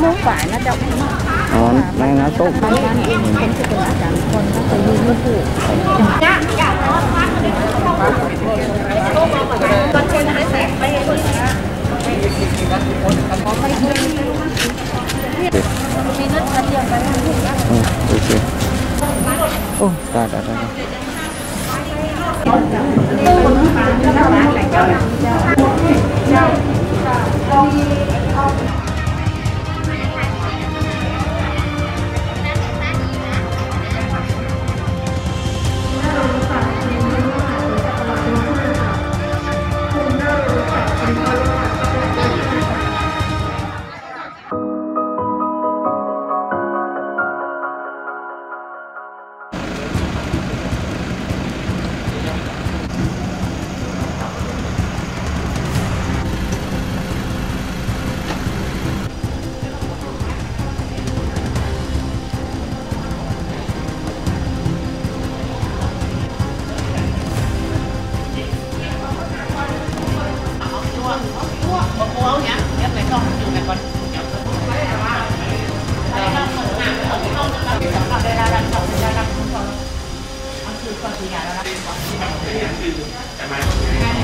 โมงฝ่ายนะเจ้าอ๋อในงาตุ๊กบางวันเป็นจะเป็นอาจารย์คนก็เคยยืนมือผูกอืมโอเคโอ้ได้ได้ได้ ผม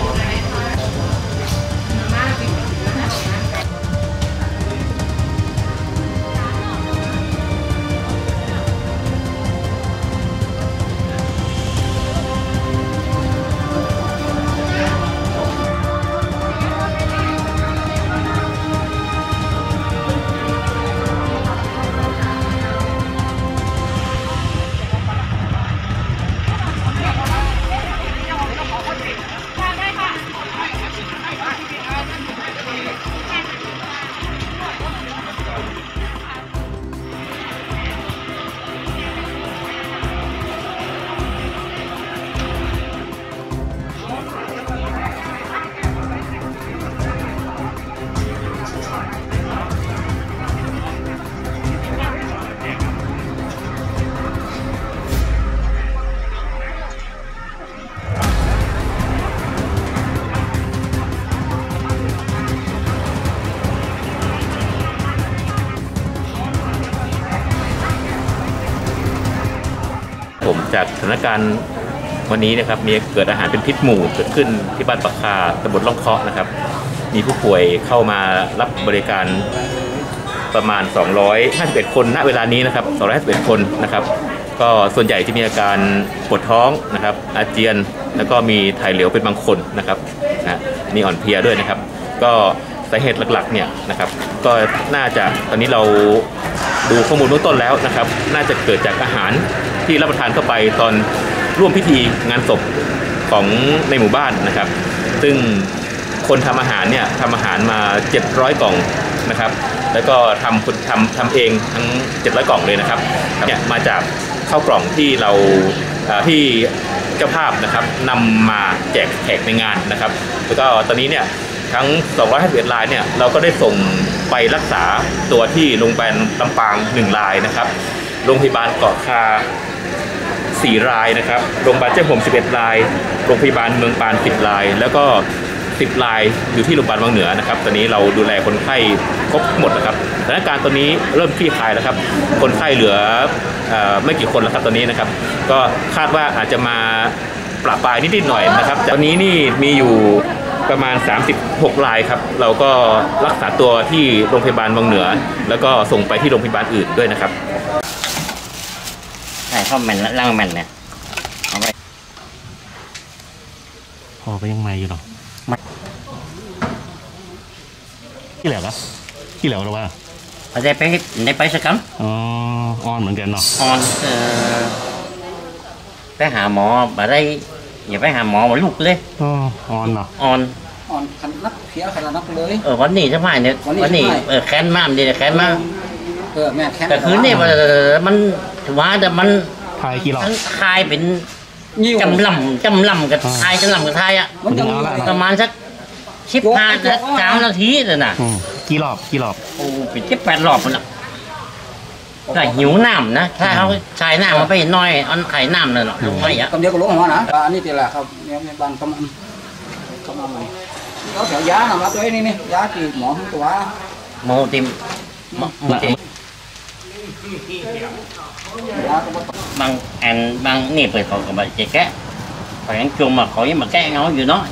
จากสถานการณ์วันนี้นะครับมีเกิดอาหารเป็นพิษหมู่เกิดขึ้นที่บ้านปะคาตำบลล่องเคาะนะครับ มีผู้ป่วยเข้ามารับบริการประมาณ 251 คนณเวลานี้นะครับ251 คนนะครับ ก็ส่วนใหญ่ที่มีอาการปวดท้องนะครับ อาเจียนแล้วก็มีถ่ายเหลวเป็นบางคนนะครับนะมีอ่อนเพลียด้วยนะครับ ก็สาเหตุหลักๆเนี่ยนะครับ ก็น่าจะตอนนี้เราดูข้อมูลเบื้องต้นแล้วนะครับ น่าจะเกิดจากอาหาร ที่รับประทานเข้าไปตอนร่วมพิธีงานศพของในหมู่บ้านนะครับ ซึ่งคนทำอาหารเนี่ยทำอาหารมา 700 กล่องนะครับ แล้วก็ทำคนทำทำเองทั้ง 700 กล่องเลยนะครับเนี่ยมาจากข้าวกล่องที่เราที่เจ้าภาพนะครับนำมาแจกแขกในงานนะครับ แล้วก็ตอนนี้เนี่ยทั้ง 251 รายเนี่ยเราก็ได้ส่งไปรักษาตัวที่โรงพยาบาลลำปาง 1 รายนะครับ โรงพยาบาลเกาะคา 4 รายนะครับ โรงพยาบาลเจ้าผม11 ราย โรงพยาบาลเมืองปาน 10 ราย แล้วก็ 10 รายอยู่ที่โรงพยาบาลวังเหนือนะครับ ตอนนี้เราดูแลคนไข้ครบหมดนะครับ สถานการณ์ตอนนี้เริ่มคลี่คลายแล้วครับ คนไข้เหลืออไม่กี่คนแล้วครับตอนนี้นะครับ ก็คาดว่าอาจจะมาปรับปลายนิดๆหน่อยนะครับ ตอนนี้นี่มีอยู่ประมาณ 36รายครับ เราก็รักษาตัวที่โรงพยาบาลวังเหนือ แล้วก็ส่งไปที่โรงพยาบาลอื่นด้วยนะครับ ข้าวแมนล่างแมนเนี่ยเอาไปพอไปยังไม่อยู่เนาะไม่ที่เหลือก็ที่เหลือหรือว่าเอาได้ไปได้ไปสักครั้งอ๋ออ่อนเหมือนกันเนาะออนเออไปหาหมอมาได้อย่าไปหาหมอมาลูกเลยอ๋ออ่อนเนาะออนอ่อนขันนักเพียขนาดนักเลย เออวันนี้จะมาเนี่ยวันนี้วันนี้ใช่ไหมเออแค้นมากดีแค้นมากเออแม่แค่แต่คืนนี้มันมันถือว่าแต่มันทายกี่รอบ ทั้งคายเป็นยิ้วจำลำจำลำกับอ่าทายจำลำกับทายอะมันจะมีเอาละ ประมาณสักสิบห้าสามนาทีเลยนะอืมกี่รอบกี่รอบ โอ้เป็นสิบแปดรอบมันอะแต่หิวน้ำนะถ้าเขาชายน้ำมาไปน้อยเอันไข่น้ำเลยเนาะไม่อะ คำเดียวก็ลงหัวนะอันนี้ตีแหละครับเนี่ยในบ้านกำมันกำมันเลยก็แถวยาหน่ะมาตัวนี้นี่ยาตีหมอทั้งตัวโมติมมบางอันบางนี่เปิดเขาก็มาแกะพอยังจม มาเขายังมาแกะเงาอยู่เนาะ